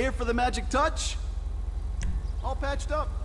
Here for the magic touch? All patched up.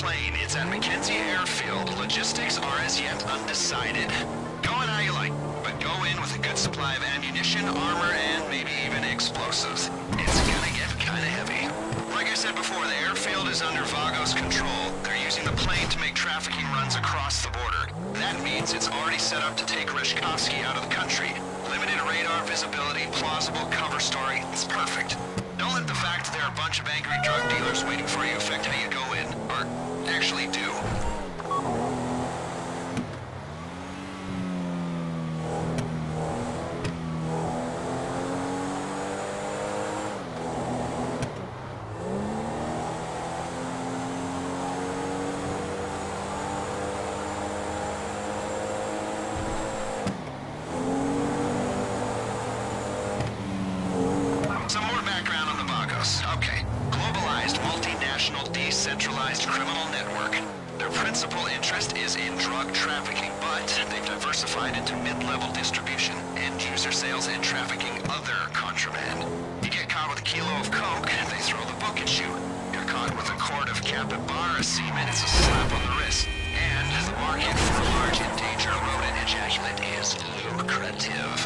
Plane. It's at McKenzie Airfield. Logistics are as yet undecided. Go in how you like, but go in with a good supply of ammunition, armor, and maybe even explosives. It's gonna get kinda heavy. Like I said before, the airfield is under Vago's control. They're using the plane to make trafficking runs across the border. That means it's already set up to take Rashkovsky out of the country. Limited radar visibility, plausible cover story. It's perfect. Don't let the fact that there are a bunch of angry drug dealers waiting for you affect how you go in, actually do. Some more decentralized criminal network. Their principal interest is in drug trafficking, but they've diversified into mid-level distribution, end-user sales, and trafficking other contraband. You get caught with a kilo of coke, they throw the book at you. You're caught with a quart of capybara semen, it's a slap on the wrist. And the market for large endangered rodent ejaculate is lucrative.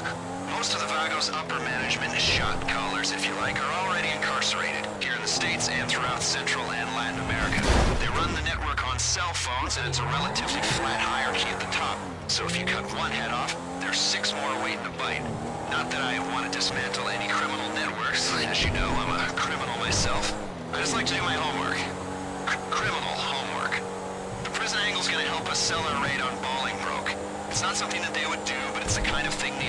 Most of the Vago's upper management, shot callers if you like, are already incarcerated States and throughout Central and Latin America. They run the network on cell phones and it's a relatively flat hierarchy at the top. So if you cut one head off, there's six more waiting to bite. Not that I want to dismantle any criminal networks. As you know, I'm a criminal myself. I just like to do my homework. C criminal homework. The prison angle's gonna help us sell our raid on Bolingbroke. It's not something that they would do, but it's the kind of thing the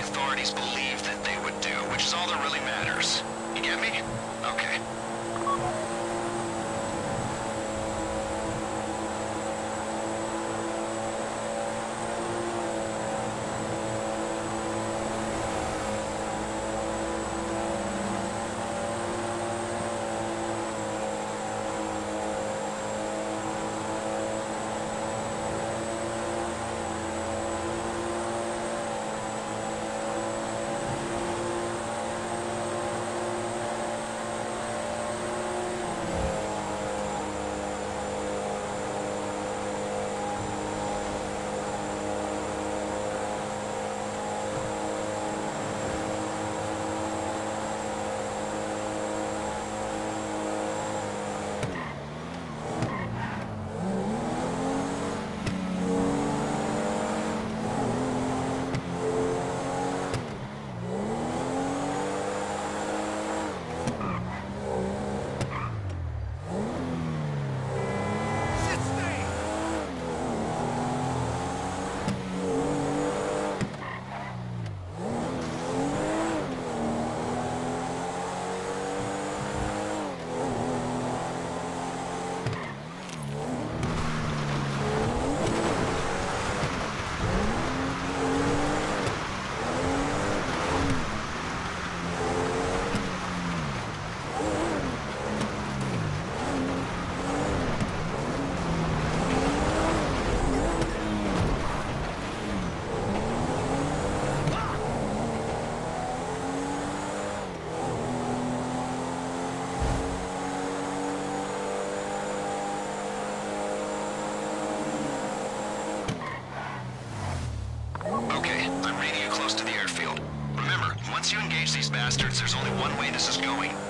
bastards, there's only one way this is going.